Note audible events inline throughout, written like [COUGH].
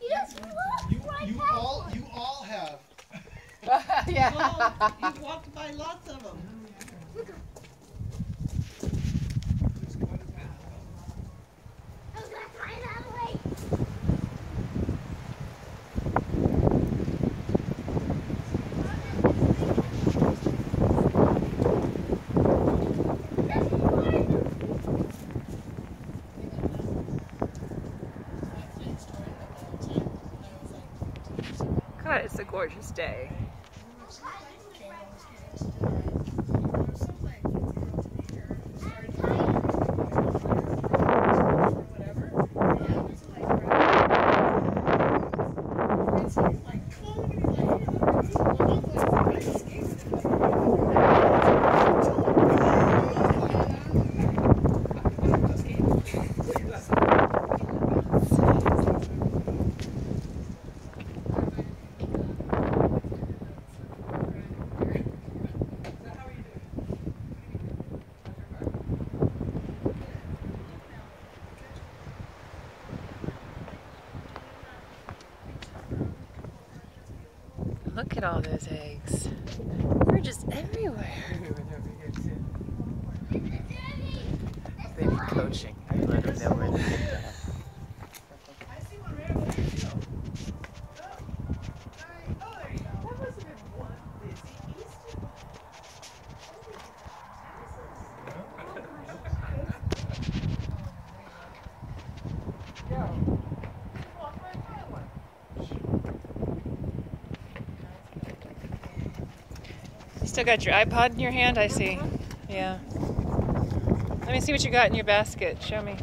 You just look You, right you past all, one. you all have. [LAUGHS] yeah. Oh, you've walked by lots of them. God, it's a gorgeous day. Look at all those eggs. They're just everywhere. They've been coaching. I let them know still got your iPod in your hand? I see. Yeah. Let me see what you got in your basket. Show me.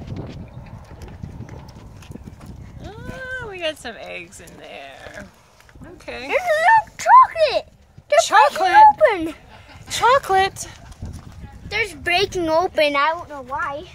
Oh, we got some eggs in there. Okay. There's no chocolate. They're Chocolate? open. Chocolate. There's breaking open. I don't know why.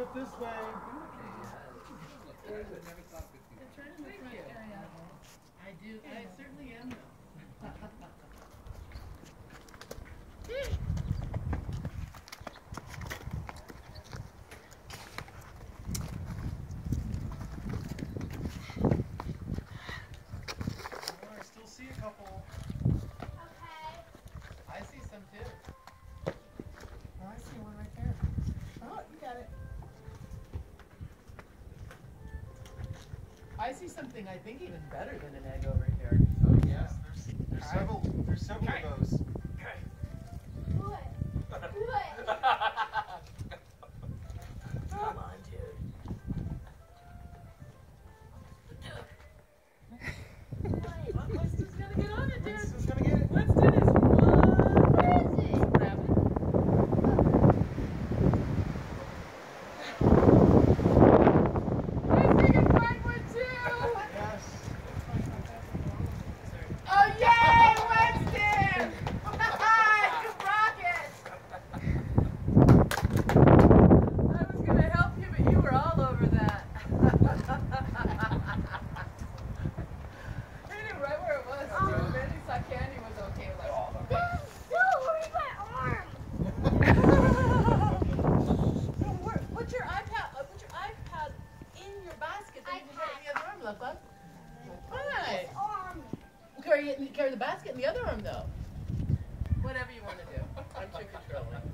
Back up this way. I do, I certainly am Oh, I still see a couple. I see some too. Oh, I see one right there. Oh, you got it. I see something I think even better than an egg over here. Oh yes, there's there's several there's several of those. The other arm. Look, look. Right. Carry it. Carry the basket in the other arm, though. Whatever you want to do. I'm too controlling.